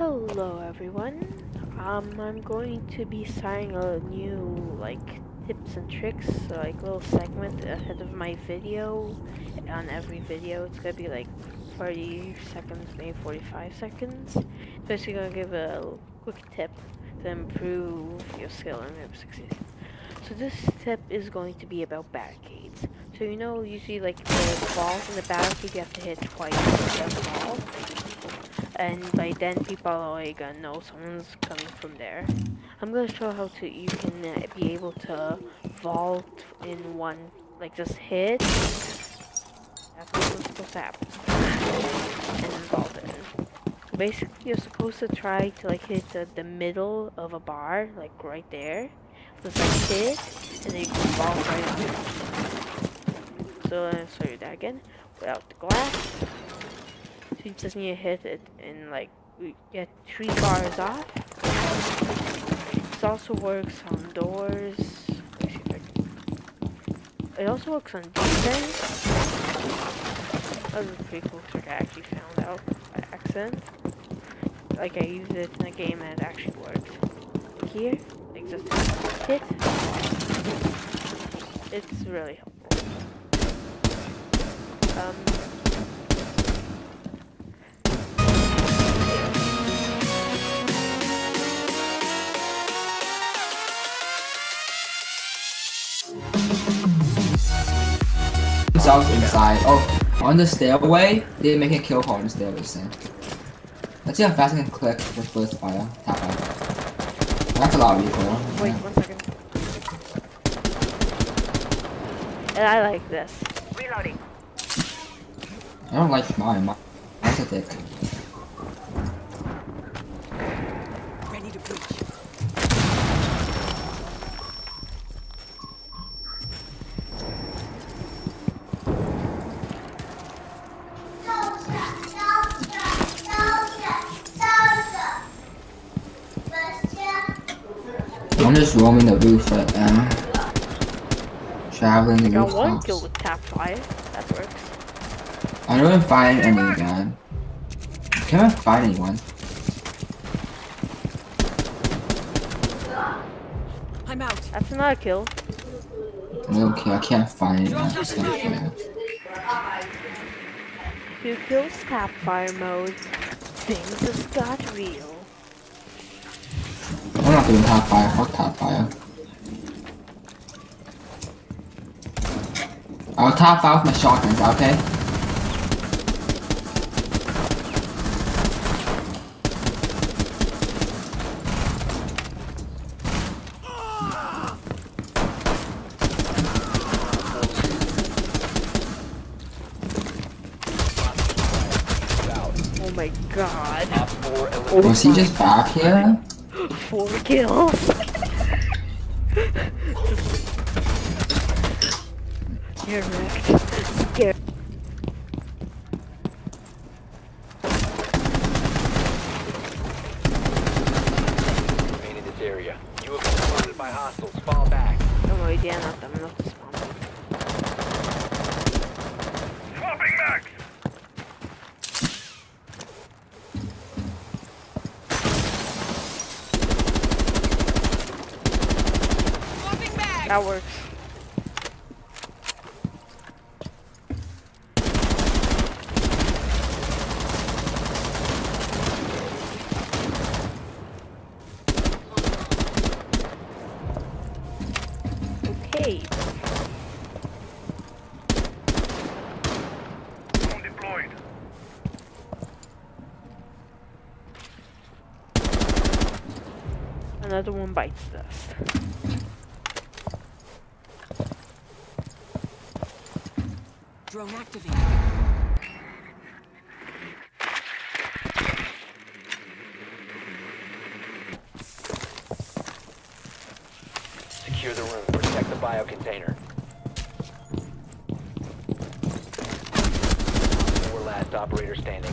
Hello everyone. Um, I'm going to be starting a new like tips and tricks, so, like little segment ahead of my video. On every video, it's gonna be like 40 seconds, maybe 45 seconds. Basically, gonna give a quick tip to improve your skill and your success. So this tip is going to be about barricades. So you know, usually like the balls in the barricade, you have to hit twice the ball and by then people are already gonna know someone's coming from there. I'm gonna show how to you can uh, be able to vault in one, like just hit. That's what's supposed to happen, and then vault in. Basically, you're supposed to try to like hit the, the middle of a bar, like right there. Just like hit, and then you can vault right in. So let me show you that again without the glass. You just need to hit it and like we get three bars off. This also works on doors. It also works on defense. That was a pretty cool trick I actually found out by accident. Like I used it in a game and it actually works. Like here, like just hit. It's really helpful. Um, themselves inside. Oh, on the stairway, they make a kill call on the stairway thing. Let's see how fast I can click with burst fire. Tap fire. That's a lot of recoil. Wait one second. And I like this. Reloading. I don't like mine. Mine's a dick. I'm just roaming the roof right now. Um, traveling the I got one rooftops. kill with tap fire. That works. I don't even find any guy. Can't find anyone. I'm out. That's not a kill. Okay, I can't find anyone. That's not fair. Two kills tap fire mode. Things just got real. I'm not doing top fire. Fuck top fire. I'll uh, top fire with my shotguns, okay? Oh my god. Was he just back here? Four kills. You're wrecked. Scared. Remain in this area. You have been spotted by hostiles. Fall back. Don't worry, Dan, not the Swapping back. That works. Okay. Another one bites dust. Drone activated. Secure the room. Protect the bio container. Four last operator standing.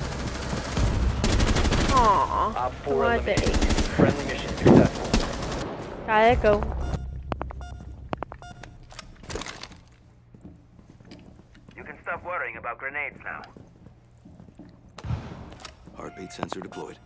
Aww. Op 4 What the eliminated. ace. Friendly mission successful. Got it, go. You can stop worrying about grenades now. Heartbeat sensor deployed.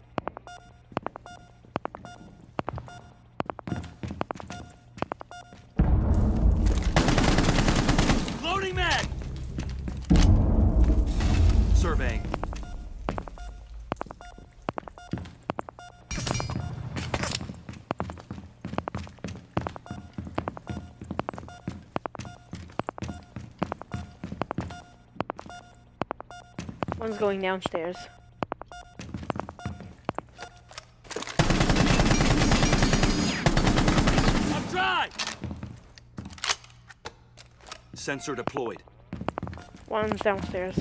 One's going downstairs. I'm dry! Sensor deployed. One's downstairs.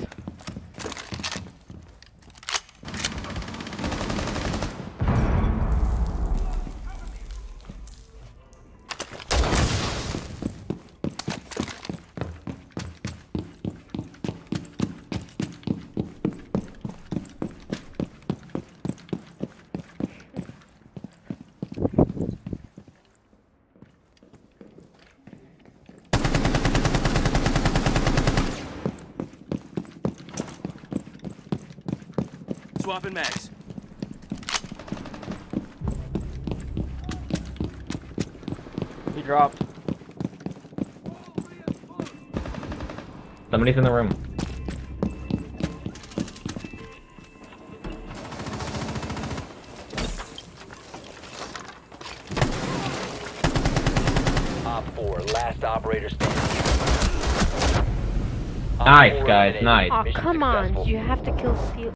Swapping mags. He dropped. Somebody's in the room. Op 4, last operator standing. Nice, guys, nice. Oh, come on. You have to kill Steel.